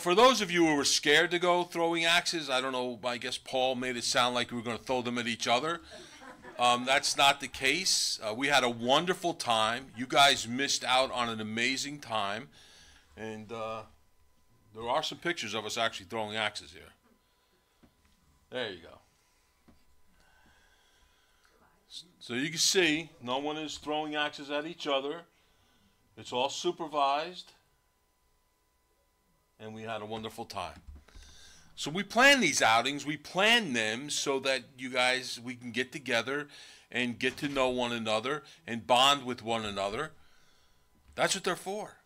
For those of you who were scared to go throwing axes, I don't know. I guess Paul made it sound like we were going to throw them at each other. Um, that's not the case. Uh, we had a wonderful time. You guys missed out on an amazing time, and uh, there are some pictures of us actually throwing axes here. There you go. So you can see, no one is throwing axes at each other. It's all supervised. And we had a wonderful time. So we plan these outings, we plan them so that you guys, we can get together and get to know one another and bond with one another. That's what they're for.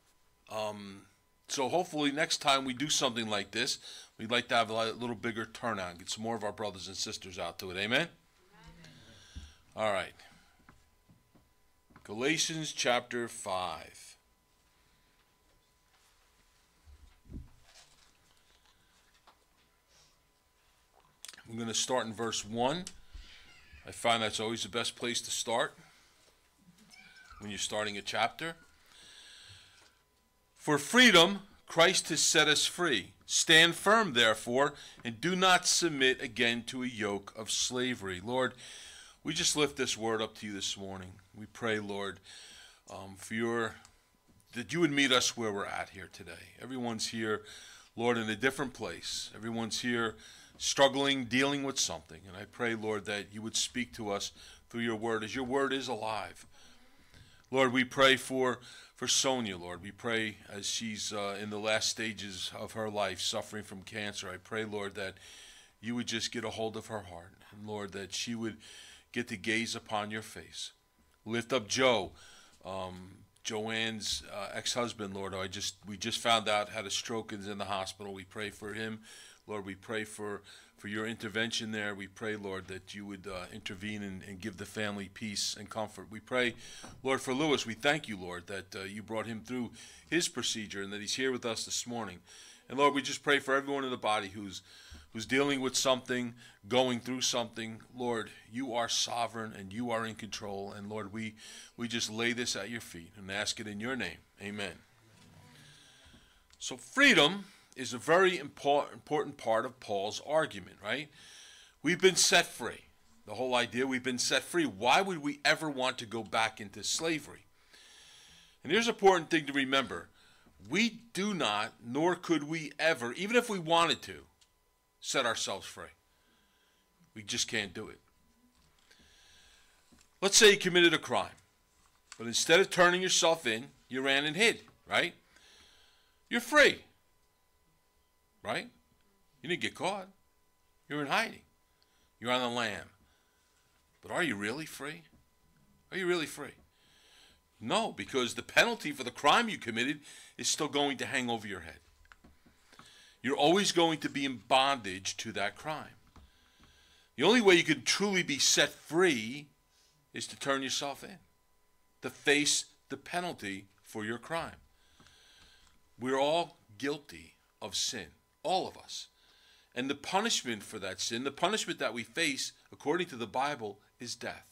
Um, so hopefully next time we do something like this, we'd like to have a little bigger turnout, get some more of our brothers and sisters out to it. Amen? All right. Galatians chapter 5. I'm going to start in verse 1. I find that's always the best place to start when you're starting a chapter. For freedom, Christ has set us free. Stand firm, therefore, and do not submit again to a yoke of slavery. Lord, we just lift this word up to you this morning. We pray, Lord, um, for your that you would meet us where we're at here today. Everyone's here, Lord, in a different place. Everyone's here struggling, dealing with something. And I pray, Lord, that you would speak to us through your word, as your word is alive. Lord, we pray for for Sonia, Lord. We pray as she's uh, in the last stages of her life, suffering from cancer. I pray, Lord, that you would just get a hold of her heart, and Lord, that she would get to gaze upon your face. Lift up Joe, um, Joanne's uh, ex-husband, Lord. I just we just found out had a stroke and is in the hospital. We pray for him, Lord. We pray for for your intervention there. We pray, Lord, that you would uh, intervene and, and, give the family peace and comfort. We pray, Lord, for Lewis. We thank you, Lord, that uh, you brought him through his procedure and that he's here with us this morning. And Lord, we just pray for everyone in the body who's who's dealing with something, going through something, Lord, you are sovereign and you are in control. And Lord, we, we just lay this at your feet and ask it in your name. Amen. So, freedom is a very important, part of Paul's argument, right? We've been set free. The whole idea we've been set free. Why would we ever want to go back into slavery? And here's an important thing to remember we do not, nor could we ever, even if we wanted to, set ourselves free. We just can't do it. Let's say you committed a crime, but instead of turning yourself in, you ran and hid, right? You're free, right? You didn't get caught. You're in hiding. You're on the lam. But are you really free? Are you really free? No, because the penalty for the crime you committed is still going to hang over your head. You're always going to be in bondage to that crime. The only way you can truly be set free is to turn yourself in, to face the penalty for your crime. We're all guilty of sin, all of us. And the punishment for that sin, the punishment that we face, according to the Bible, is death.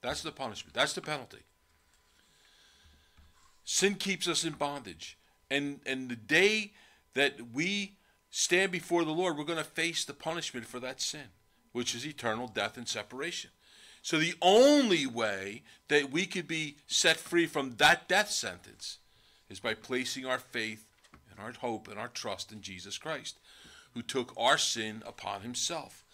That's the punishment, that's the penalty. Sin keeps us in bondage. And, and the day that we stand before the Lord, we're going to face the punishment for that sin, which is eternal death and separation. So the only way that we could be set free from that death sentence is by placing our faith and our hope and our trust in Jesus Christ, who took our sin upon himself.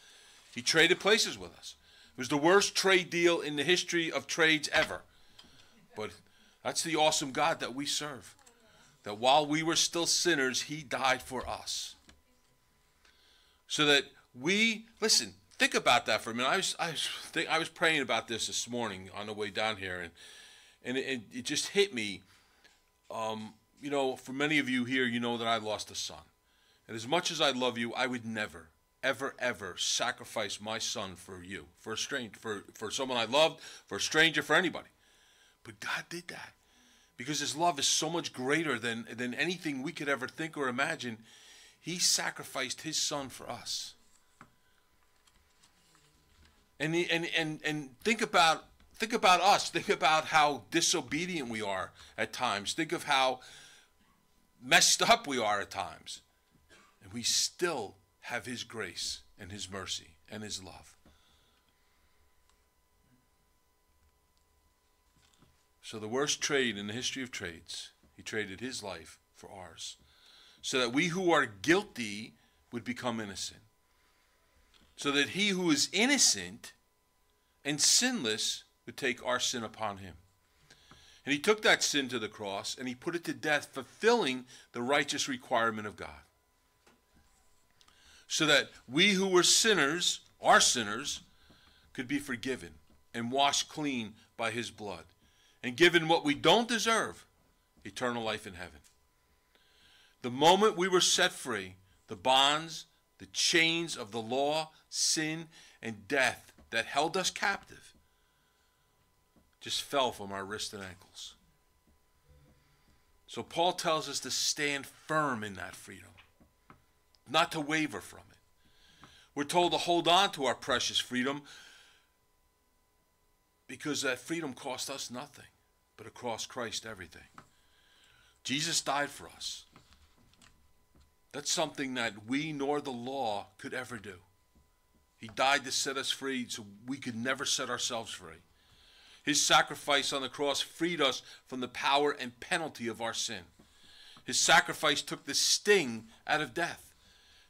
He traded places with us. It was the worst trade deal in the history of trades ever. But that's the awesome God that we serve that while we were still sinners, he died for us. So that we, listen, think about that for a minute. I was, I was, think, I was praying about this this morning on the way down here, and, and it, it just hit me. Um, you know, for many of you here, you know that I lost a son. And as much as I love you, I would never, ever, ever sacrifice my son for you, for a stranger, for, for someone I loved, for a stranger, for anybody. But God did that because his love is so much greater than, than anything we could ever think or imagine. He sacrificed his son for us. And, he, and, and, and think about think about us. Think about how disobedient we are at times. Think of how messed up we are at times. And we still have His grace and His mercy and His love. So, the worst trade in the history of trades, He traded His life for ours. So that we who are guilty would become innocent. So that He who is innocent and sinless would take our sin upon Him. And he took that sin to the cross and he put it to death, fulfilling the righteous requirement of God. So that we who were sinners, are sinners, could be forgiven and washed clean by his blood and given what we don't deserve eternal life in heaven. The moment we were set free, the bonds, the chains of the law, sin, and death that held us captive just fell from our wrists and ankles. So Paul tells us to stand firm in that freedom, not to waver from it. We're told to hold on to our precious freedom because that freedom cost us nothing, but it cost Christ everything. Jesus died for us. That's something that we nor the law could ever do. He died to set us free so we could never set ourselves free. His sacrifice on the cross freed us from the power and penalty of our sin. His sacrifice took the sting out of death.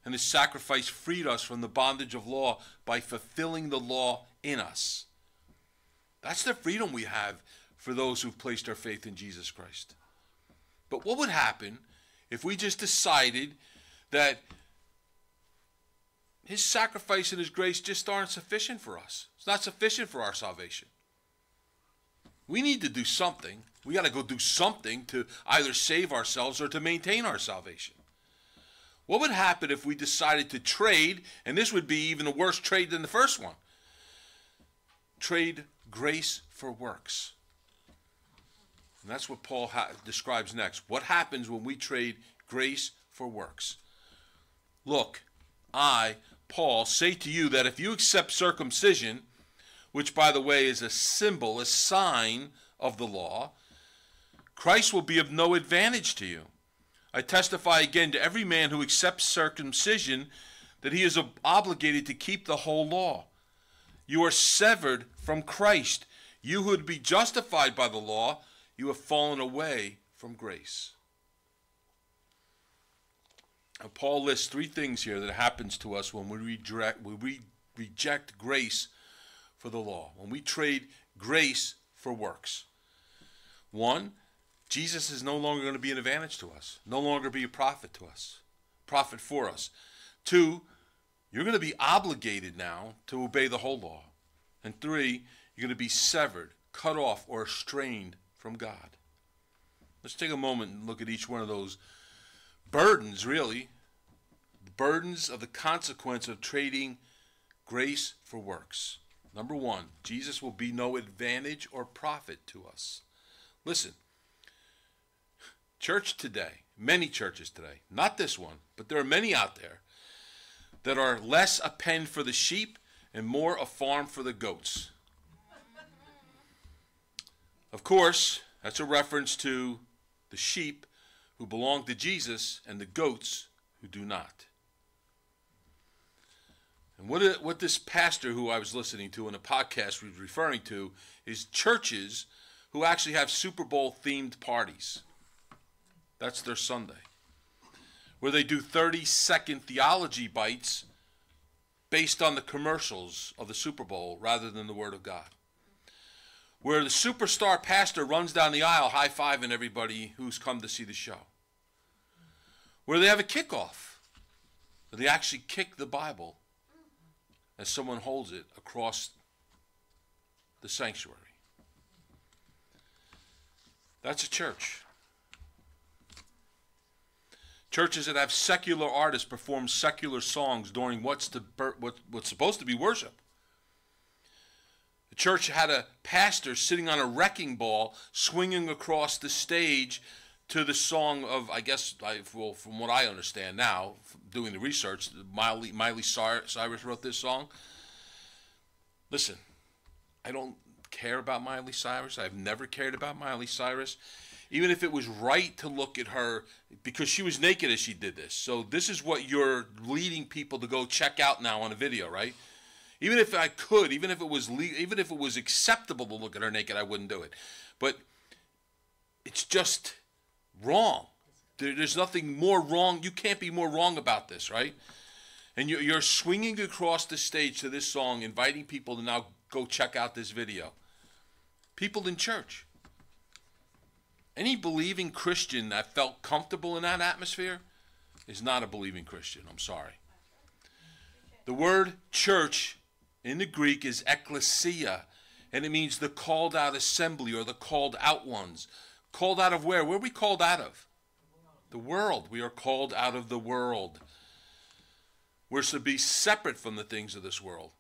And his sacrifice freed us from the bondage of law by fulfilling the law in us. That's the freedom we have for those who've placed our faith in Jesus Christ. But what would happen if we just decided that his sacrifice and his grace just aren't sufficient for us? It's not sufficient for our salvation. We need to do something. We got to go do something to either save ourselves or to maintain our salvation. What would happen if we decided to trade, and this would be even a worse trade than the first one? Trade grace for works. And that's what Paul ha- describes next. What happens when we trade grace for works? Look, I, Paul, say to you that if you accept circumcision, which, by the way, is a symbol, a sign of the law, Christ will be of no advantage to you. I testify again to every man who accepts circumcision that he is obligated to keep the whole law. You are severed from Christ. You who would be justified by the law, you have fallen away from grace. Now, Paul lists three things here that happens to us when we reject, we reject grace for the law, when we trade grace for works. One, Jesus is no longer going to be an advantage to us, no longer be a profit to us, profit for us. Two, you're going to be obligated now to obey the whole law. And three, you're going to be severed, cut off, or estranged from God. Let's take a moment and look at each one of those burdens, really. The burdens of the consequence of trading grace for works. Number one, Jesus will be no advantage or profit to us. Listen, church today, many churches today, not this one, but there are many out there that are less a pen for the sheep and more a farm for the goats. Of course, that's a reference to the sheep who belong to Jesus and the goats who do not. And what, what this pastor who I was listening to in a podcast was referring to is churches who actually have Super Bowl themed parties. That's their Sunday. Where they do 30 second theology bites based on the commercials of the Super Bowl rather than the Word of God. Where the superstar pastor runs down the aisle high fiving everybody who's come to see the show. Where they have a kickoff. They actually kick the Bible as someone holds it across the sanctuary. That's a church. Churches that have secular artists perform secular songs during what's, to, what, what's supposed to be worship. The church had a pastor sitting on a wrecking ball swinging across the stage to the song of, I guess, I, well, from what I understand now, doing the research, Miley, Miley Cyrus wrote this song. Listen, I don't care about Miley Cyrus. I've never cared about Miley Cyrus. even if it was right to look at her because she was naked as she did this. So this is what you're leading people to go check out now on a video, right? Even if I could, even if it was le- even if it was acceptable to look at her naked, I wouldn't do it. But it's just wrong. There, there's nothing more wrong. You can't be more wrong about this, right? And you're, you're swinging across the stage to this song, inviting people to now go check out this video. People in church. Any believing Christian that felt comfortable in that atmosphere is not a believing Christian. I'm sorry. The word church in the Greek is ecclesia, and it means the called out assembly or the called out ones. Called out of where? Where are we called out of? The world. We are called out of the world. We're to be separate from the things of this world.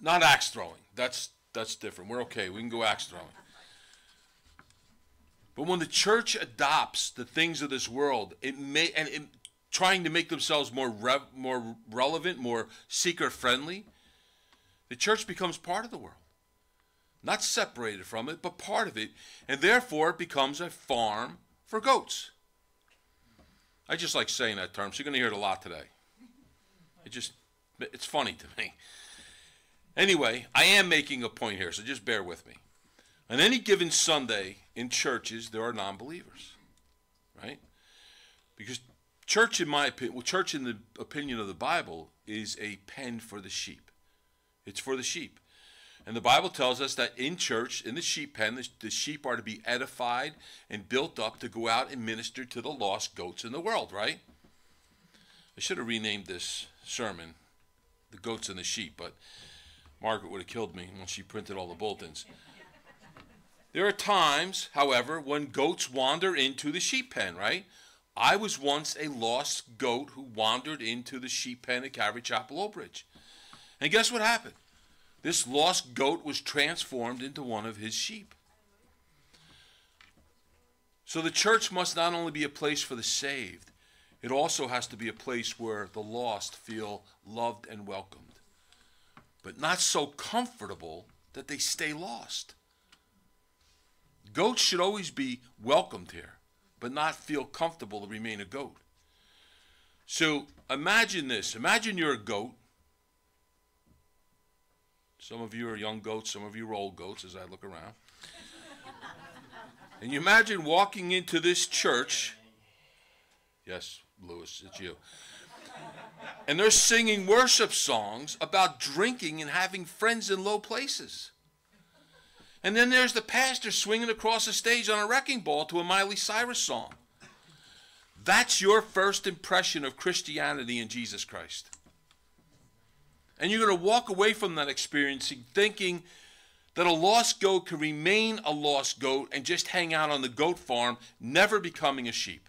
Not axe throwing. That's that's different. We're okay. We can go axe throwing. But when the church adopts the things of this world, it may and it, trying to make themselves more re, more relevant, more seeker friendly, the church becomes part of the world. Not separated from it, but part of it, and therefore it becomes a farm for goats. I just like saying that term, so you're going to hear it a lot today. It just, it's funny to me. Anyway, I am making a point here, so just bear with me. On any given Sunday in churches, there are non believers, right? Because church, in my opinion, well, church in the opinion of the Bible is a pen for the sheep. It's for the sheep. And the Bible tells us that in church, in the sheep pen, the, the, sheep are to be edified and built up to go out and minister to the lost goats in the world, right? I should have renamed this sermon, The Goats and the Sheep, but Margaret would have killed me when she printed all the bulletins. There are times, however, when goats wander into the sheep pen, right? I was once a lost goat who wandered into the sheep pen at Calvary Chapel, Old Bridge. And guess what happened? This lost goat was transformed into one of his sheep. So the church must not only be a place for the saved, it also has to be a place where the lost feel loved and welcomed, but not so comfortable that they stay lost. Goats should always be welcomed here, but not feel comfortable to remain a goat. So imagine this imagine you're a goat some of you are young goats, some of you are old goats as I look around. and you imagine walking into this church. Yes, Lewis, it's you. And they're singing worship songs about drinking and having friends in low places. And then there's the pastor swinging across the stage on a wrecking ball to a Miley Cyrus song. That's your first impression of Christianity and Jesus Christ. And you're going to walk away from that experience thinking that a lost goat can remain a lost goat and just hang out on the goat farm, never becoming a sheep.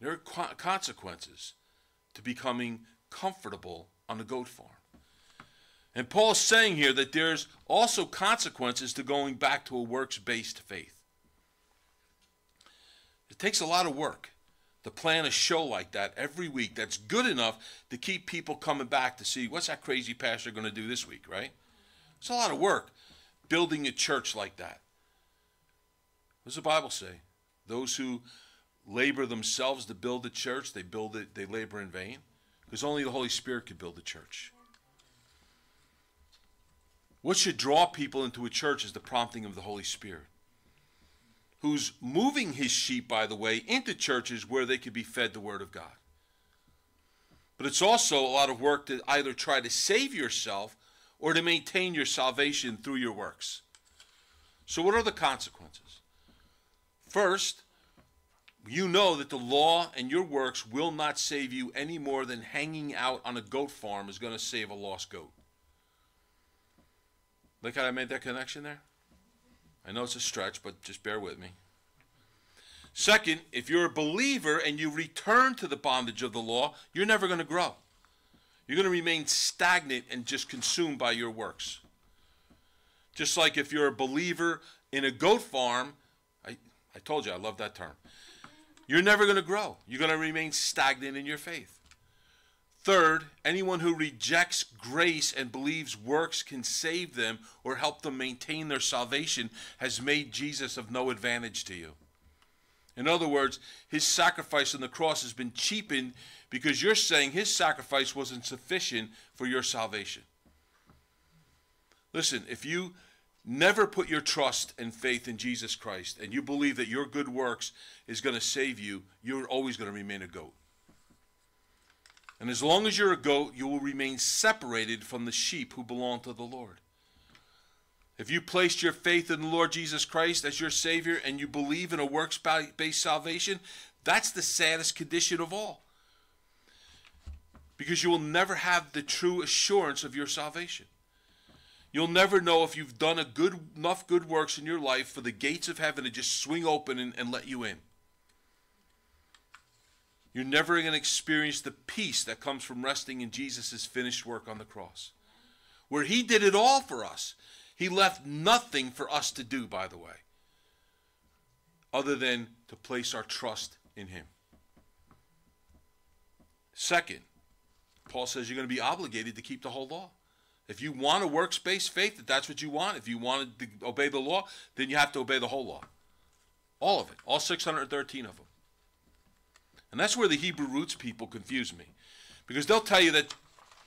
There are consequences to becoming comfortable on the goat farm. And Paul is saying here that there's also consequences to going back to a works based faith. It takes a lot of work to plan a show like that every week that's good enough to keep people coming back to see what's that crazy pastor going to do this week, right? It's a lot of work building a church like that. What does the Bible say? Those who labor themselves to build a church, they build it, they labor in vain. Because only the Holy Spirit can build a church. What should draw people into a church is the prompting of the Holy Spirit who's moving his sheep, by the way, into churches where they could be fed the Word of God. But it's also a lot of work to either try to save yourself or to maintain your salvation through your works. So, what are the consequences? First, you know that the law and your works will not save you any more than hanging out on a goat farm is going to save a lost goat. Look how I made that connection there? I know it's a stretch, but just bear with me. Second, if you're a believer and you return to the bondage of the law, you're never going to grow. You're going to remain stagnant and just consumed by your works. Just like if you're a believer in a goat farm, I, I told you I love that term. You're never going to grow. You're going to remain stagnant in your faith. Third, anyone who rejects grace and believes works can save them or help them maintain their salvation has made Jesus of no advantage to you. In other words, his sacrifice on the cross has been cheapened because you're saying his sacrifice wasn't sufficient for your salvation. Listen, if you never put your trust and faith in Jesus Christ and you believe that your good works is going to save you, you're always going to remain a goat. And as long as you're a goat, you will remain separated from the sheep who belong to the Lord. If you placed your faith in the Lord Jesus Christ as your Savior and you believe in a works based salvation, that's the saddest condition of all. Because you will never have the true assurance of your salvation. You'll never know if you've done a good enough good works in your life for the gates of heaven to just swing open and, and let you in. You're never going to experience the peace that comes from resting in Jesus' finished work on the cross, where He did it all for us. He left nothing for us to do, by the way, other than to place our trust in Him. Second, Paul says you're going to be obligated to keep the whole law. If you want a works based faith, if that's what you want, if you want to obey the law, then you have to obey the whole law. All of it, all 613 of them. And that's where the Hebrew roots people confuse me. Because they'll tell you that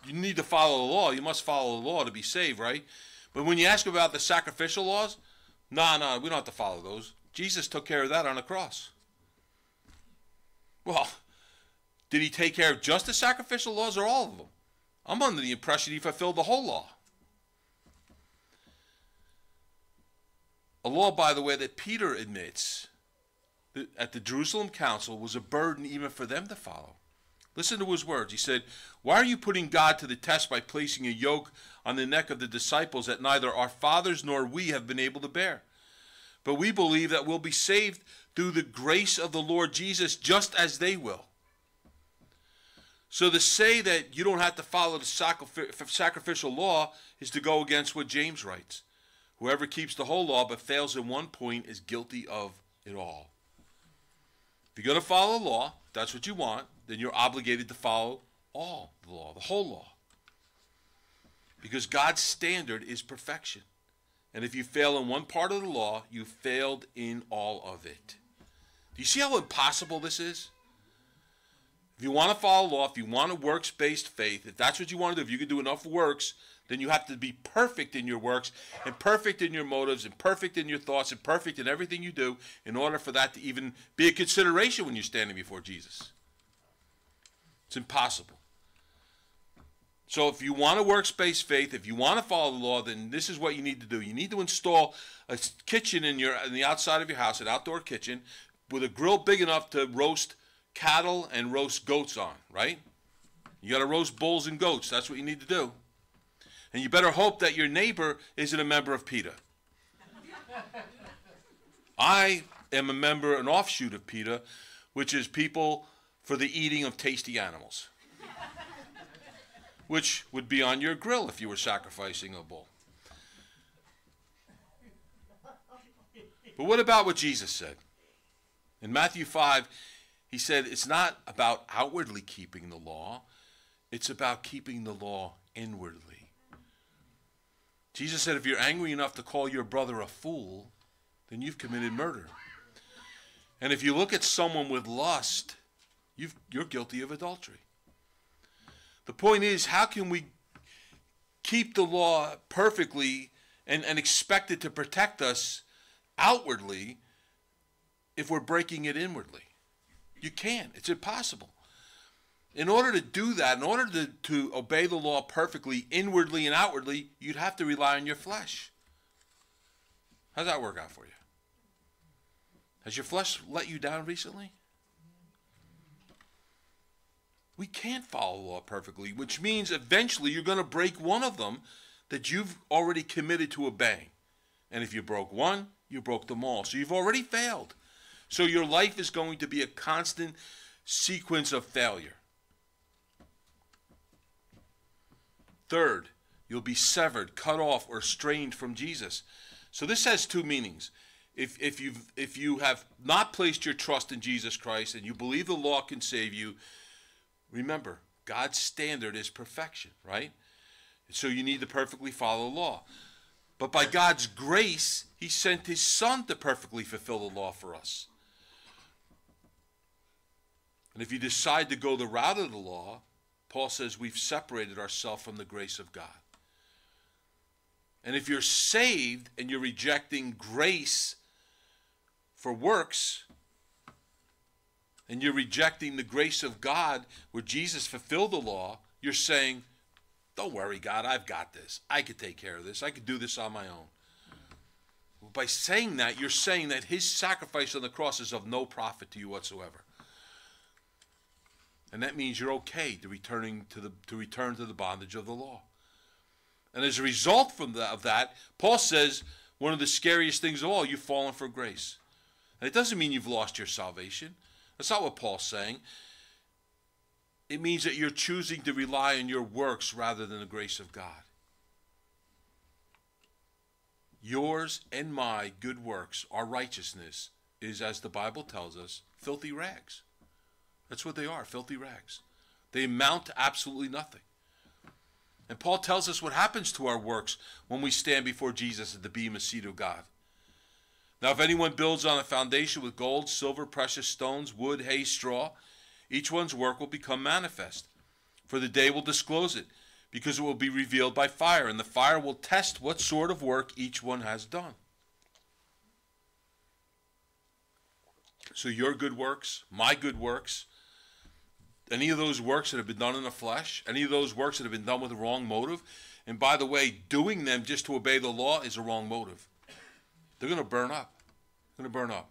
you need to follow the law. You must follow the law to be saved, right? But when you ask about the sacrificial laws, no, nah, no, nah, we don't have to follow those. Jesus took care of that on the cross. Well, did he take care of just the sacrificial laws or all of them? I'm under the impression he fulfilled the whole law. A law, by the way, that Peter admits at the Jerusalem council was a burden even for them to follow. Listen to his words. He said, Why are you putting God to the test by placing a yoke on the neck of the disciples that neither our fathers nor we have been able to bear? But we believe that we'll be saved through the grace of the Lord Jesus just as they will. So to say that you don't have to follow the sacrificial law is to go against what James writes. Whoever keeps the whole law but fails in one point is guilty of it all. You're going to follow the law, that's what you want, then you're obligated to follow all the law, the whole law. Because God's standard is perfection. And if you fail in one part of the law, you failed in all of it. Do you see how impossible this is? If you want to follow law, if you want a works based faith, if that's what you want to do, if you can do enough works, then you have to be perfect in your works and perfect in your motives and perfect in your thoughts and perfect in everything you do in order for that to even be a consideration when you're standing before Jesus. It's impossible. So if you want a works based faith, if you want to follow the law, then this is what you need to do. You need to install a kitchen in your in the outside of your house, an outdoor kitchen, with a grill big enough to roast cattle and roast goats on, right? You got to roast bulls and goats. That's what you need to do. And you better hope that your neighbor isn't a member of PETA. I am a member, an offshoot of PETA, which is People for the Eating of Tasty Animals, which would be on your grill if you were sacrificing a bull. But what about what Jesus said? In Matthew 5, he said it's not about outwardly keeping the law, it's about keeping the law inwardly. Jesus said if you're angry enough to call your brother a fool, then you've committed murder. And if you look at someone with lust, you are guilty of adultery. The point is, how can we keep the law perfectly and, and expect it to protect us outwardly if we're breaking it inwardly? You can't. It's impossible. In order to do that, in order to, to obey the law perfectly, inwardly and outwardly, you'd have to rely on your flesh. How's that work out for you? Has your flesh let you down recently? We can't follow the law perfectly, which means eventually you're going to break one of them that you've already committed to obeying. And if you broke one, you broke them all. So you've already failed. So your life is going to be a constant sequence of failure. Third, you'll be severed, cut off, or strained from Jesus. So this has two meanings. If, if, you if you have not placed your trust in Jesus Christ and you believe the law can save you, remember, God's standard is perfection, right? So you need to perfectly follow the law. But by God's grace, He sent His Son to perfectly fulfill the law for us. And if you decide to go the route of the law, Paul says we've separated ourselves from the grace of God. And if you're saved and you're rejecting grace for works, and you're rejecting the grace of God where Jesus fulfilled the law, you're saying, Don't worry, God, I've got this. I could take care of this. I could do this on my own. By saying that, you're saying that his sacrifice on the cross is of no profit to you whatsoever. And that means you're okay to returning to the to return to the bondage of the law. And as a result from that, of that, Paul says one of the scariest things of all, you've fallen for grace. And it doesn't mean you've lost your salvation. That's not what Paul's saying. It means that you're choosing to rely on your works rather than the grace of God. Yours and my good works, our righteousness, is, as the Bible tells us, filthy rags. That's what they are filthy rags. They amount to absolutely nothing. And Paul tells us what happens to our works when we stand before Jesus at the bema seat of God. Now, if anyone builds on a foundation with gold, silver, precious stones, wood, hay, straw, each one's work will become manifest. For the day will disclose it, because it will be revealed by fire, and the fire will test what sort of work each one has done. So, your good works, my good works, any of those works that have been done in the flesh, any of those works that have been done with a wrong motive, and by the way, doing them just to obey the law is a wrong motive. They're going to burn up. They're going to burn up.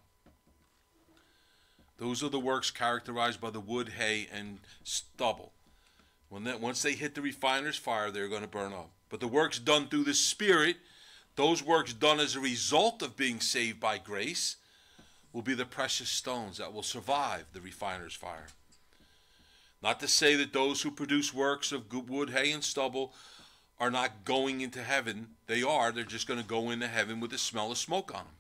Those are the works characterized by the wood, hay, and stubble. When that, once they hit the refiner's fire, they're going to burn up. But the works done through the Spirit, those works done as a result of being saved by grace, will be the precious stones that will survive the refiner's fire. Not to say that those who produce works of good wood, hay, and stubble are not going into heaven. They are. They're just going to go into heaven with the smell of smoke on them.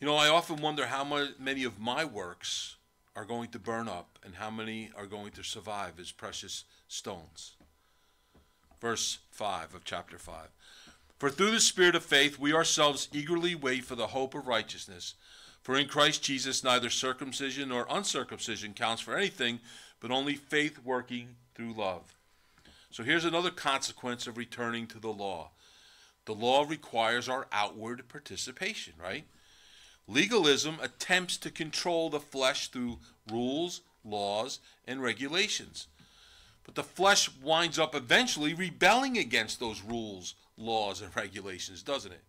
You know, I often wonder how many of my works are going to burn up and how many are going to survive as precious stones. Verse 5 of chapter 5. For through the Spirit of faith we ourselves eagerly wait for the hope of righteousness. For in Christ Jesus neither circumcision nor uncircumcision counts for anything, but only faith working through love. So here's another consequence of returning to the law the law requires our outward participation, right? Legalism attempts to control the flesh through rules, laws, and regulations. But the flesh winds up eventually rebelling against those rules, laws, and regulations, doesn't it?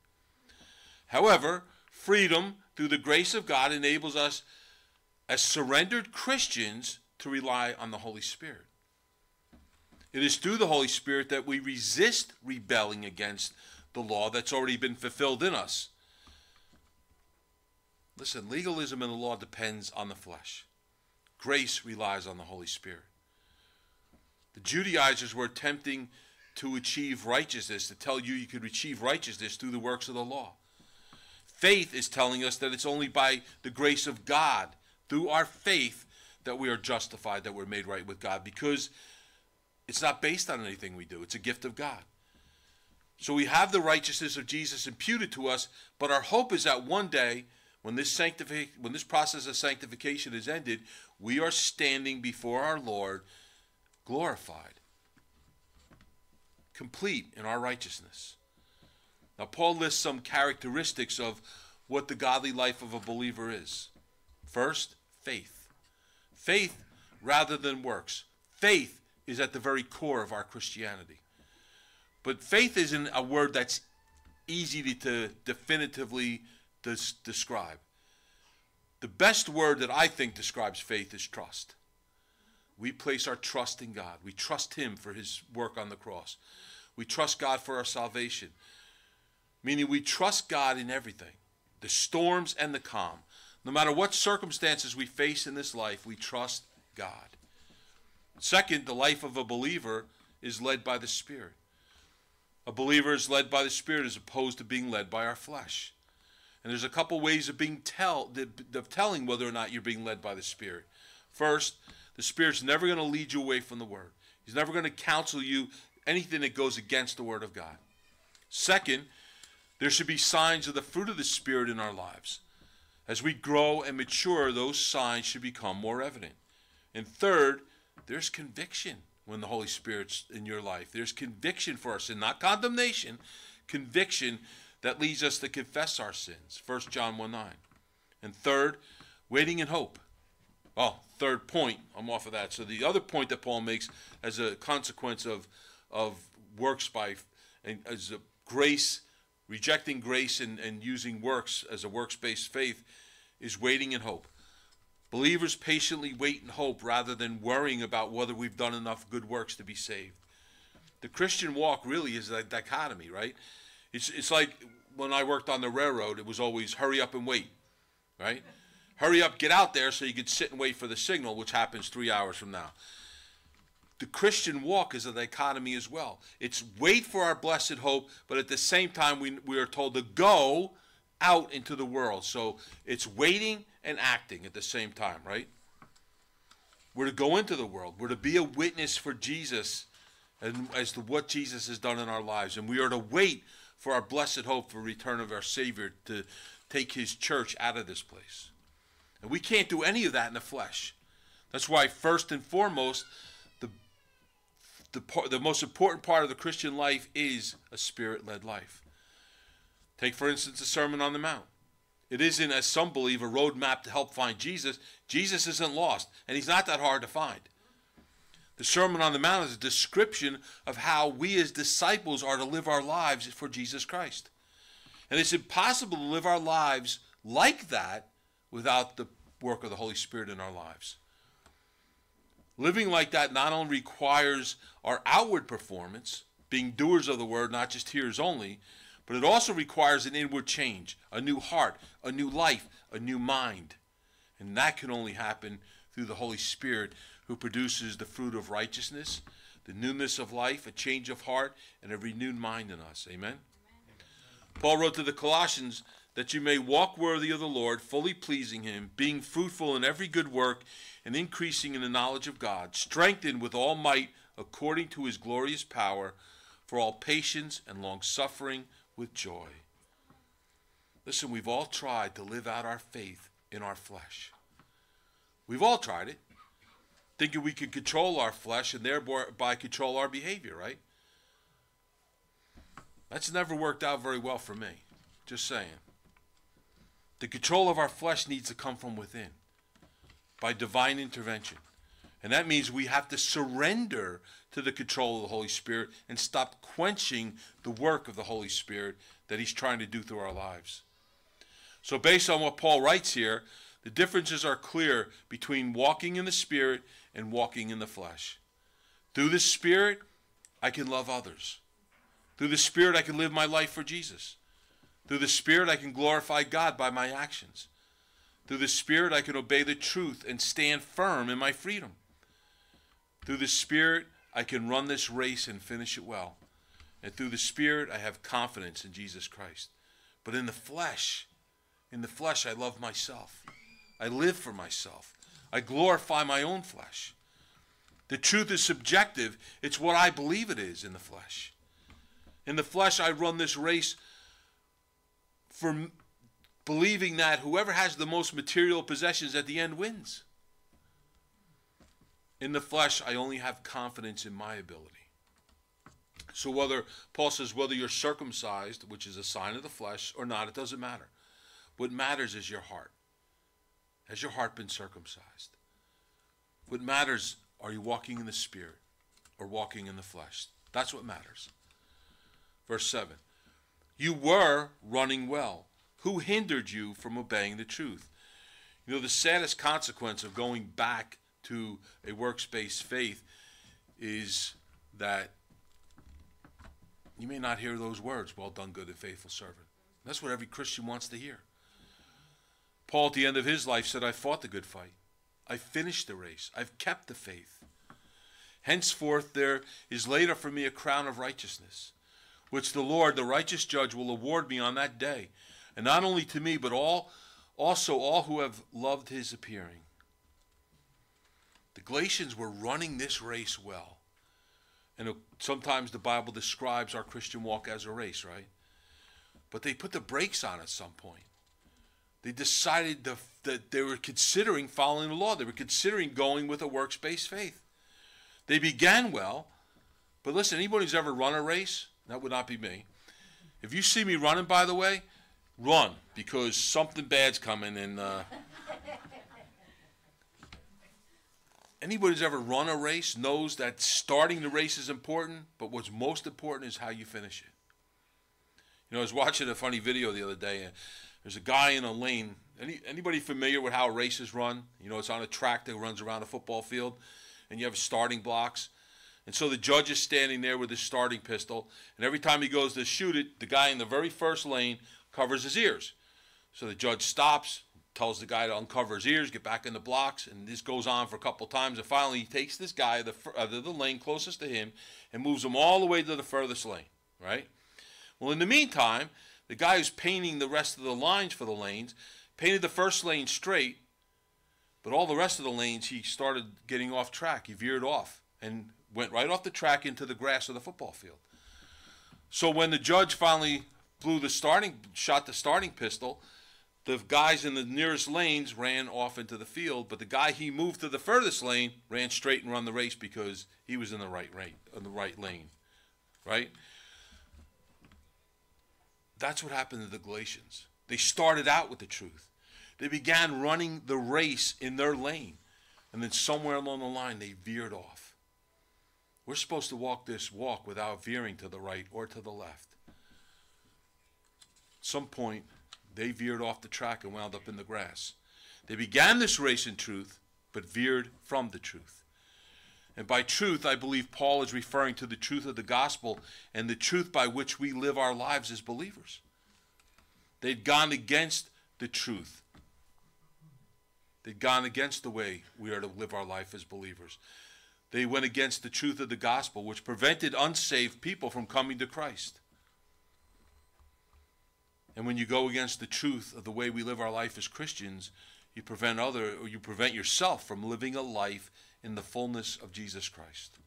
However, freedom through the grace of God enables us as surrendered Christians to rely on the Holy Spirit. It is through the Holy Spirit that we resist rebelling against the law that's already been fulfilled in us. Listen, legalism in the law depends on the flesh. Grace relies on the Holy Spirit. The Judaizers were attempting to achieve righteousness, to tell you you could achieve righteousness through the works of the law. Faith is telling us that it's only by the grace of God, through our faith, that we are justified, that we're made right with God, because it's not based on anything we do, it's a gift of God. So we have the righteousness of Jesus imputed to us, but our hope is that one day, when this sanctific- when this process of sanctification is ended, we are standing before our Lord glorified, complete in our righteousness. Now, Paul lists some characteristics of what the godly life of a believer is. First, faith. Faith rather than works. Faith is at the very core of our Christianity. But faith isn't a word that's easy to, to definitively des- describe. The best word that I think describes faith is trust. We place our trust in God. We trust Him for His work on the cross. We trust God for our salvation. Meaning we trust God in everything the storms and the calm. No matter what circumstances we face in this life, we trust God. Second, the life of a believer is led by the Spirit. A believer is led by the Spirit as opposed to being led by our flesh. And there's a couple ways of being tell of telling whether or not you're being led by the Spirit. First, The Spirit's never going to lead you away from the Word. He's never going to counsel you anything that goes against the Word of God. Second, there should be signs of the fruit of the Spirit in our lives. As we grow and mature, those signs should become more evident. And third, there's conviction when the Holy Spirit's in your life. There's conviction for our sin, not condemnation, conviction that leads us to confess our sins. 1 John 1 9. And third, waiting in hope. Oh, third point, I'm off of that. So the other point that Paul makes as a consequence of of works by and as a grace, rejecting grace and, and using works as a works-based faith is waiting in hope. Believers patiently wait and hope rather than worrying about whether we've done enough good works to be saved. The Christian walk really is a dichotomy, right? It's, it's like when I worked on the railroad, it was always hurry up and wait, right? Hurry up, get out there so you could sit and wait for the signal, which happens three hours from now. The Christian walk is a dichotomy as well. It's wait for our blessed hope, but at the same time, we, we are told to go out into the world. So it's waiting and acting at the same time, right? We're to go into the world. We're to be a witness for Jesus and as to what Jesus has done in our lives. And we are to wait for our blessed hope for the return of our Savior to take his church out of this place. And we can't do any of that in the flesh. That's why, first and foremost, the, the, most important part of the Christian life is a spirit led life. Take, for instance, the Sermon on the Mount. It isn't, as some believe, a roadmap to help find Jesus. Jesus isn't lost, and he's not that hard to find. The Sermon on the Mount is a description of how we as disciples are to live our lives for Jesus Christ. And it's impossible to live our lives like that without the work of the Holy Spirit in our lives. Living like that not only requires our outward performance, being doers of the word, not just hearers only, but it also requires an inward change, a new heart, a new life, a new mind. And that can only happen through the Holy Spirit who produces the fruit of righteousness, the newness of life, a change of heart, and a renewed mind in us. Amen? Amen. Paul wrote to the Colossians that you may walk worthy of the Lord, fully pleasing him, being fruitful in every good work, and increasing in the knowledge of God, strengthened with all might according to his glorious power, for all patience and long suffering with joy. Listen, we've all tried to live out our faith in our flesh. We've all tried it, thinking we could control our flesh and thereby control our behavior, right? That's never worked out very well for me. Just saying. The control of our flesh needs to come from within by divine intervention. And that means we have to surrender to the control of the Holy Spirit and stop quenching the work of the Holy Spirit that He's trying to do through our lives. So, based on what Paul writes here, the differences are clear between walking in the Spirit and walking in the flesh. Through the Spirit, I can love others. Through the Spirit, I can live my life for Jesus. Through the Spirit, I can glorify God by my actions. Through the Spirit, I can obey the truth and stand firm in my freedom. Through the Spirit, I can run this race and finish it well. And through the Spirit, I have confidence in Jesus Christ. But in the flesh, in the flesh, I love myself. I live for myself. I glorify my own flesh. The truth is subjective, it's what I believe it is in the flesh. In the flesh, I run this race for believing that whoever has the most material possessions at the end wins. In the flesh, I only have confidence in my ability. So whether Paul says whether you're circumcised, which is a sign of the flesh, or not, it doesn't matter. What matters is your heart. Has your heart been circumcised? What matters are you walking in the spirit or walking in the flesh? That's what matters. Verse 7. You were running well. Who hindered you from obeying the truth? You know, the saddest consequence of going back to a works based faith is that you may not hear those words, well done, good and faithful servant. That's what every Christian wants to hear. Paul, at the end of his life, said, I fought the good fight. I finished the race. I've kept the faith. Henceforth, there is laid up for me a crown of righteousness, which the Lord, the righteous judge, will award me on that day. And not only to me, but all, also all who have loved his appearing. The Galatians were running this race well. And uh, sometimes the Bible describes our Christian walk as a race, right? But they put the brakes on at some point. They decided that they were considering following the law. They were considering going with a works based faith. They began well, but listen, anybody who's ever run a race, that would not be me. If you see me running, by the way, run because something bad's coming. And uh, anybody who's ever run a race knows that starting the race is important, but what's most important is how you finish it. You know, I was watching a funny video the other day. And there's a guy in a lane. Any, anybody familiar with how races run? You know, it's on a track that runs around a football field, and you have starting blocks. And so the judge is standing there with his starting pistol, and every time he goes to shoot it, the guy in the very first lane covers his ears. So the judge stops, tells the guy to uncover his ears, get back in the blocks, and this goes on for a couple times. And finally, he takes this guy, the, uh, the lane closest to him, and moves him all the way to the furthest lane, right? Well, in the meantime, the guy who's painting the rest of the lines for the lanes painted the first lane straight, but all the rest of the lanes he started getting off track. He veered off and went right off the track into the grass of the football field. So when the judge finally blew the starting shot the starting pistol, the guys in the nearest lanes ran off into the field, but the guy he moved to the furthest lane ran straight and run the race because he was in the right rate, in the right lane, right? That's what happened to the Galatians. They started out with the truth. They began running the race in their lane. And then somewhere along the line, they veered off. We're supposed to walk this walk without veering to the right or to the left. At some point, they veered off the track and wound up in the grass. They began this race in truth, but veered from the truth. And by truth, I believe Paul is referring to the truth of the gospel and the truth by which we live our lives as believers. They'd gone against the truth. They'd gone against the way we are to live our life as believers. They went against the truth of the gospel, which prevented unsaved people from coming to Christ. And when you go against the truth of the way we live our life as Christians, you prevent other or you prevent yourself from living a life in the fullness of Jesus Christ.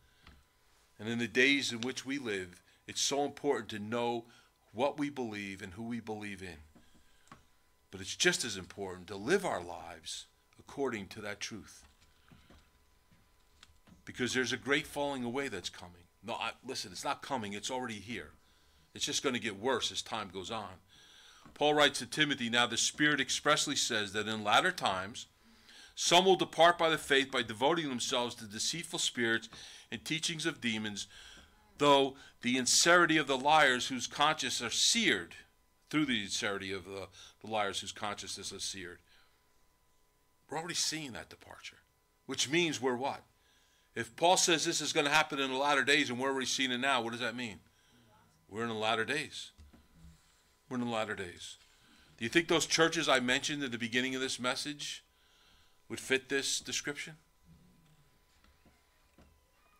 And in the days in which we live, it's so important to know what we believe and who we believe in. But it's just as important to live our lives according to that truth. Because there's a great falling away that's coming. No, I, listen, it's not coming, it's already here. It's just going to get worse as time goes on. Paul writes to Timothy, Now the Spirit expressly says that in latter times, some will depart by the faith by devoting themselves to deceitful spirits and teachings of demons, though the insincerity of the liars whose conscience are seared, through the insincerity of the, the liars whose consciousness is seared. We're already seeing that departure, which means we're what? If Paul says this is going to happen in the latter days and we're already seeing it now, what does that mean? We're in the latter days. We're in the latter days. Do you think those churches I mentioned at the beginning of this message would fit this description?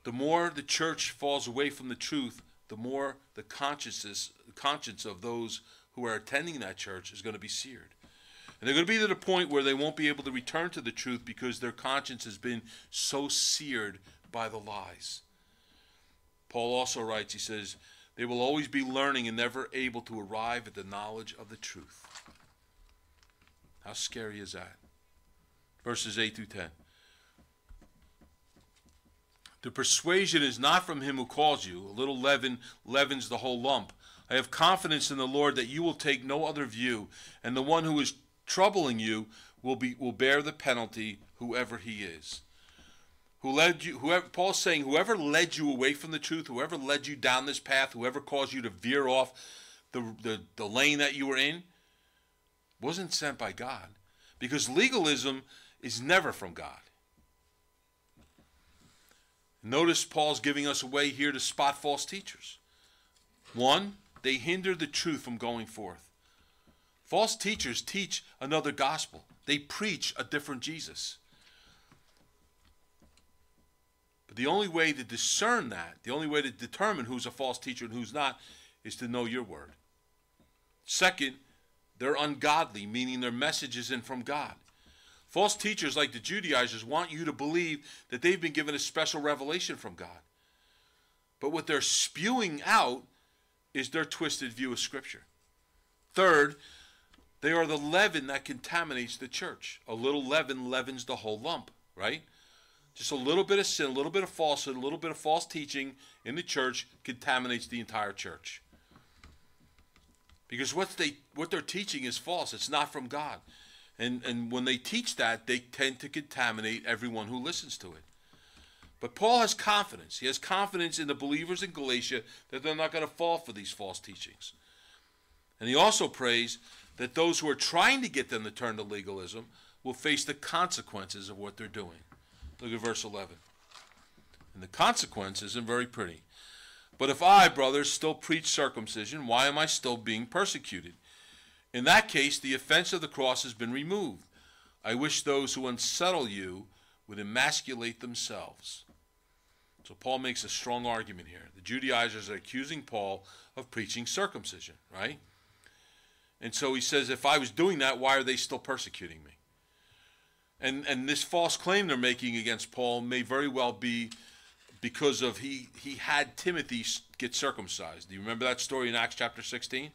The more the church falls away from the truth, the more the conscience of those who are attending that church is going to be seared. And they're going to be to the point where they won't be able to return to the truth because their conscience has been so seared by the lies. Paul also writes, he says, they will always be learning and never able to arrive at the knowledge of the truth. How scary is that? verses 8 through 10. The persuasion is not from him who calls you. A little leaven leavens the whole lump. I have confidence in the Lord that you will take no other view, and the one who is troubling you will be will bear the penalty, whoever he is. Who led you whoever Paul's saying, whoever led you away from the truth, whoever led you down this path, whoever caused you to veer off the, the, the lane that you were in, wasn't sent by God. Because legalism is never from God. Notice Paul's giving us a way here to spot false teachers. One, they hinder the truth from going forth. False teachers teach another gospel, they preach a different Jesus. But the only way to discern that, the only way to determine who's a false teacher and who's not, is to know your word. Second, they're ungodly, meaning their message isn't from God. False teachers like the Judaizers want you to believe that they've been given a special revelation from God. But what they're spewing out is their twisted view of Scripture. Third, they are the leaven that contaminates the church. A little leaven leavens the whole lump, right? Just a little bit of sin, a little bit of falsehood, a little bit of false teaching in the church contaminates the entire church. Because what they what they're teaching is false. It's not from God. And and when they teach that, they tend to contaminate everyone who listens to it. But Paul has confidence. He has confidence in the believers in Galatia that they're not going to fall for these false teachings. And he also prays that those who are trying to get them to turn to legalism will face the consequences of what they're doing. Look at verse 11. And the consequence isn't very pretty. But if I, brothers, still preach circumcision, why am I still being persecuted? In that case, the offense of the cross has been removed. I wish those who unsettle you would emasculate themselves. So Paul makes a strong argument here. The Judaizers are accusing Paul of preaching circumcision, right? And so he says, if I was doing that, why are they still persecuting me? And and this false claim they're making against Paul may very well be because of he he had Timothy get circumcised. Do you remember that story in Acts chapter 16?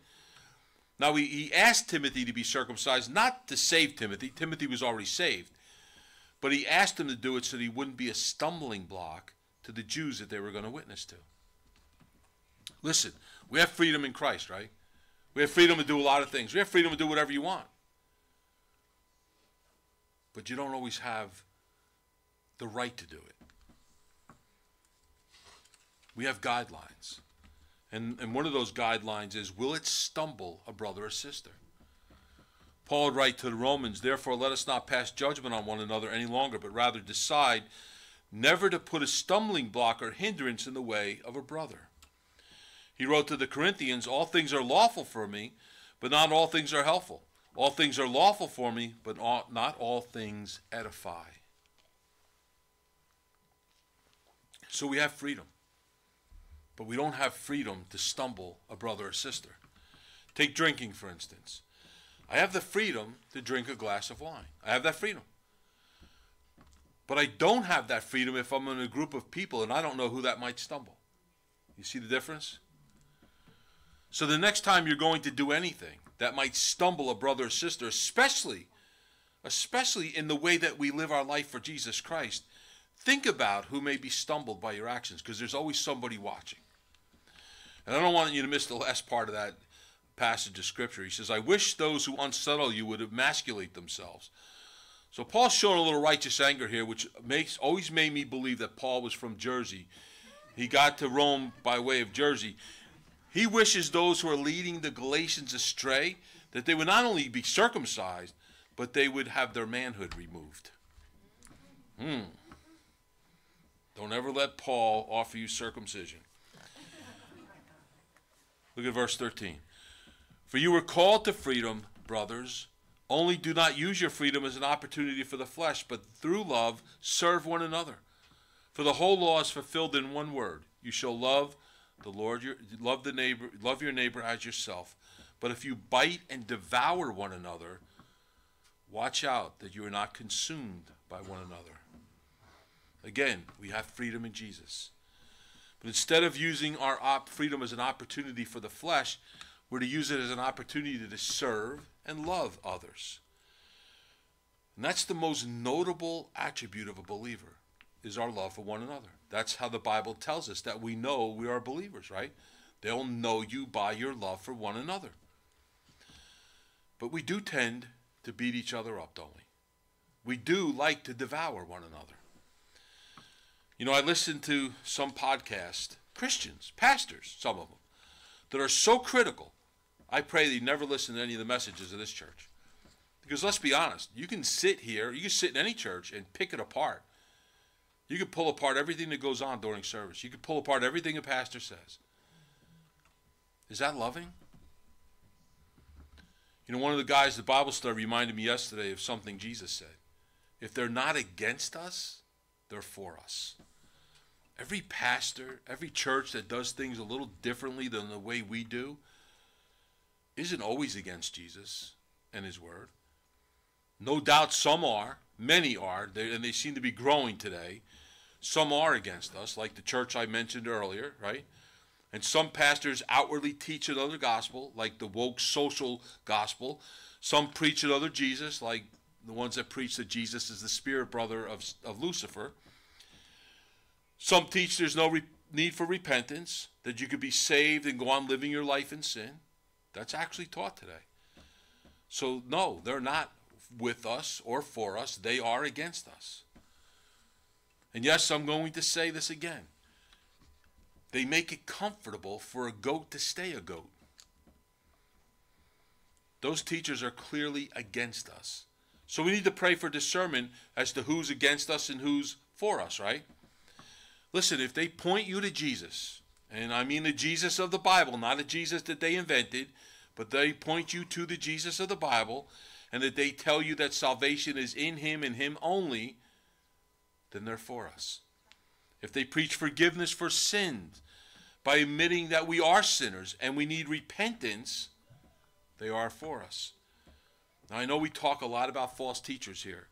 Now he, he asked Timothy to be circumcised, not to save Timothy. Timothy was already saved. But he asked him to do it so that he wouldn't be a stumbling block to the Jews that they were going to witness to. Listen, we have freedom in Christ, right? We have freedom to do a lot of things. We have freedom to do whatever you want. But you don't always have the right to do it. We have guidelines. And, and one of those guidelines is will it stumble a brother or sister? Paul would write to the Romans, therefore let us not pass judgment on one another any longer, but rather decide never to put a stumbling block or hindrance in the way of a brother. He wrote to the Corinthians, All things are lawful for me, but not all things are helpful. All things are lawful for me, but not all things edify. So we have freedom, but we don't have freedom to stumble a brother or sister. Take drinking, for instance. I have the freedom to drink a glass of wine. I have that freedom. But I don't have that freedom if I'm in a group of people and I don't know who that might stumble. You see the difference? So the next time you're going to do anything that might stumble a brother or sister, especially especially in the way that we live our life for Jesus Christ, think about who may be stumbled by your actions because there's always somebody watching. And I don't want you to miss the last part of that passage of scripture. He says, I wish those who unsettle you would emasculate themselves. So Paul's showing a little righteous anger here, which makes always made me believe that Paul was from Jersey. He got to Rome by way of Jersey. He wishes those who are leading the Galatians astray that they would not only be circumcised, but they would have their manhood removed. Hmm. Don't ever let Paul offer you circumcision. Look at verse 13. For you were called to freedom, brothers. Only do not use your freedom as an opportunity for the flesh, but through love serve one another. For the whole law is fulfilled in one word you shall love the Lord your love the neighbor love your neighbor as yourself. But if you bite and devour one another, watch out that you are not consumed by one another. Again, we have freedom in Jesus. But instead of using our op- freedom as an opportunity for the flesh, we're to use it as an opportunity to serve and love others. And that's the most notable attribute of a believer is our love for one another. That's how the Bible tells us that we know we are believers, right? They'll know you by your love for one another. But we do tend to beat each other up, don't we? We do like to devour one another. You know, I listen to some podcast, Christians, pastors, some of them, that are so critical. I pray they never listen to any of the messages of this church. Because let's be honest, you can sit here, you can sit in any church and pick it apart you could pull apart everything that goes on during service. You could pull apart everything a pastor says. Is that loving? You know, one of the guys at the Bible study reminded me yesterday of something Jesus said. If they're not against us, they're for us. Every pastor, every church that does things a little differently than the way we do isn't always against Jesus and his word. No doubt some are, many are, and they seem to be growing today. Some are against us, like the church I mentioned earlier, right? And some pastors outwardly teach another gospel, like the woke social gospel. Some preach another Jesus, like the ones that preach that Jesus is the spirit brother of, of Lucifer. Some teach there's no re- need for repentance, that you could be saved and go on living your life in sin. That's actually taught today. So, no, they're not with us or for us, they are against us. And yes, I'm going to say this again. They make it comfortable for a goat to stay a goat. Those teachers are clearly against us. So we need to pray for discernment as to who's against us and who's for us, right? Listen, if they point you to Jesus, and I mean the Jesus of the Bible, not a Jesus that they invented, but they point you to the Jesus of the Bible, and that they tell you that salvation is in Him and Him only, then they're for us. If they preach forgiveness for sins by admitting that we are sinners and we need repentance, they are for us. Now, I know we talk a lot about false teachers here.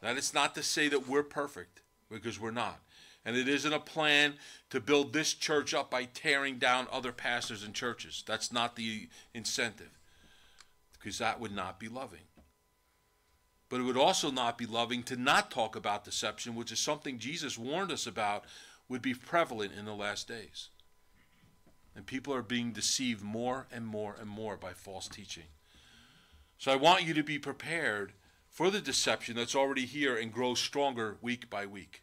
That is not to say that we're perfect, because we're not. And it isn't a plan to build this church up by tearing down other pastors and churches. That's not the incentive, because that would not be loving. But it would also not be loving to not talk about deception, which is something Jesus warned us about would be prevalent in the last days. And people are being deceived more and more and more by false teaching. So I want you to be prepared for the deception that's already here and grows stronger week by week.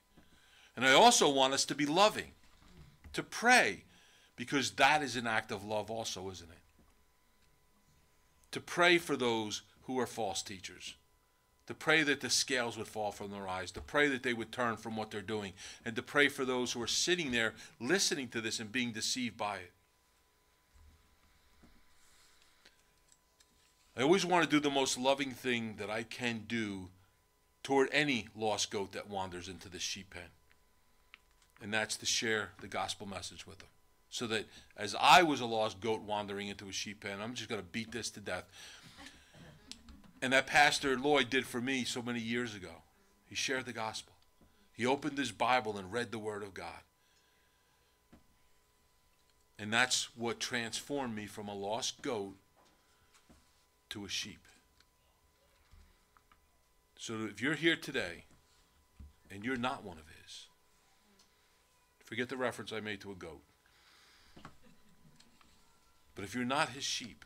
And I also want us to be loving, to pray, because that is an act of love, also, isn't it? To pray for those who are false teachers to pray that the scales would fall from their eyes, to pray that they would turn from what they're doing, and to pray for those who are sitting there listening to this and being deceived by it. I always want to do the most loving thing that I can do toward any lost goat that wanders into the sheep pen. And that's to share the gospel message with them. So that as I was a lost goat wandering into a sheep pen, I'm just going to beat this to death and that Pastor Lloyd did for me so many years ago. He shared the gospel. He opened his Bible and read the Word of God. And that's what transformed me from a lost goat to a sheep. So if you're here today and you're not one of his, forget the reference I made to a goat. But if you're not his sheep,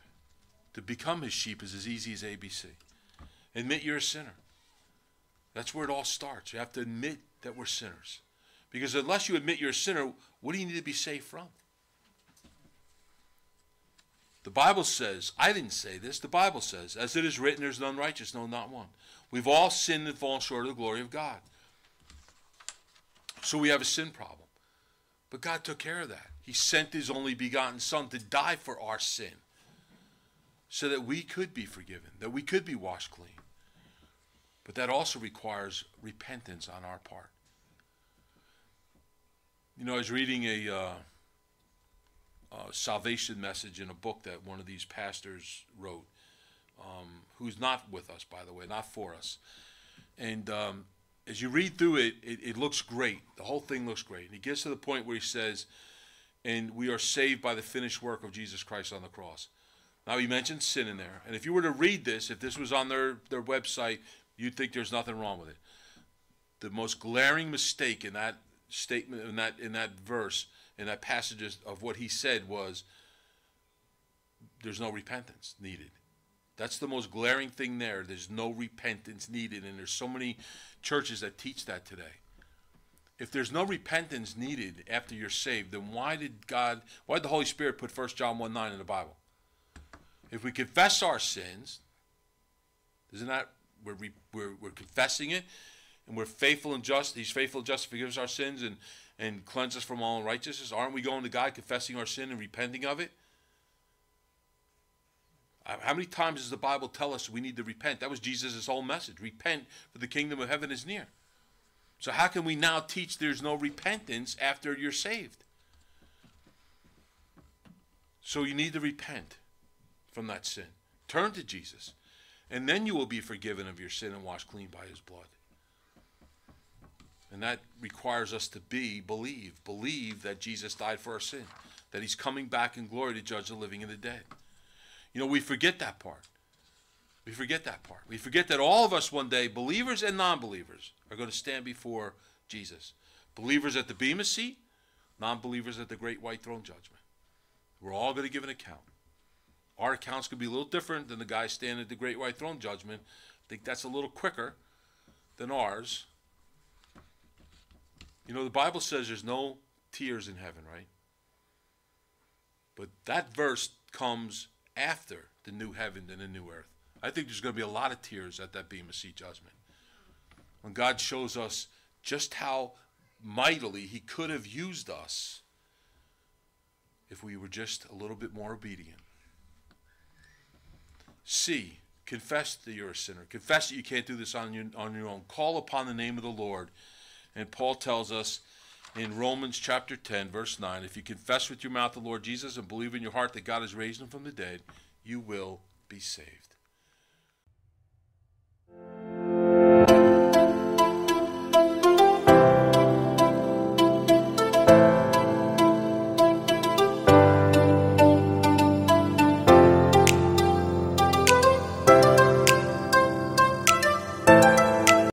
to become his sheep is as easy as ABC. Admit you're a sinner. That's where it all starts. You have to admit that we're sinners. Because unless you admit you're a sinner, what do you need to be saved from? The Bible says, I didn't say this, the Bible says, as it is written, there's none righteous, no, not one. We've all sinned and fallen short of the glory of God. So we have a sin problem. But God took care of that. He sent his only begotten Son to die for our sin so that we could be forgiven, that we could be washed clean. But that also requires repentance on our part. You know, I was reading a, uh, a salvation message in a book that one of these pastors wrote, um, who's not with us, by the way, not for us. And um, as you read through it, it, it looks great. The whole thing looks great. And he gets to the point where he says, and we are saved by the finished work of Jesus Christ on the cross. Now, he mentions sin in there. And if you were to read this, if this was on their, their website, you'd think there's nothing wrong with it. The most glaring mistake in that statement, in that, in that verse, in that passage of what he said was there's no repentance needed. That's the most glaring thing there. There's no repentance needed. And there's so many churches that teach that today. If there's no repentance needed after you're saved, then why did God, why did the Holy Spirit put 1 John 1 9 in the Bible? If we confess our sins, isn't that we're, we're, we're confessing it and we're faithful and just? He's faithful and just to forgive us our sins and, and cleanse us from all unrighteousness. Aren't we going to God confessing our sin and repenting of it? Uh, how many times does the Bible tell us we need to repent? That was Jesus' whole message. Repent, for the kingdom of heaven is near. So, how can we now teach there's no repentance after you're saved? So, you need to repent from that sin. Turn to Jesus, and then you will be forgiven of your sin and washed clean by his blood. And that requires us to be, believe, believe that Jesus died for our sin, that he's coming back in glory to judge the living and the dead. You know, we forget that part. We forget that part. We forget that all of us one day, believers and non believers, are going to stand before Jesus. Believers at the Bema seat, non believers at the great white throne judgment. We're all going to give an account. Our accounts could be a little different than the guy standing at the great white throne judgment. I think that's a little quicker than ours. You know, the Bible says there's no tears in heaven, right? But that verse comes after the new heaven and the new earth. I think there's going to be a lot of tears at that Bema Seat judgment. When God shows us just how mightily He could have used us if we were just a little bit more obedient. C. Confess that you're a sinner. Confess that you can't do this on your, on your own. Call upon the name of the Lord and Paul tells us in Romans chapter 10, verse 9 if you confess with your mouth the Lord Jesus and believe in your heart that God has raised him from the dead, you will be saved.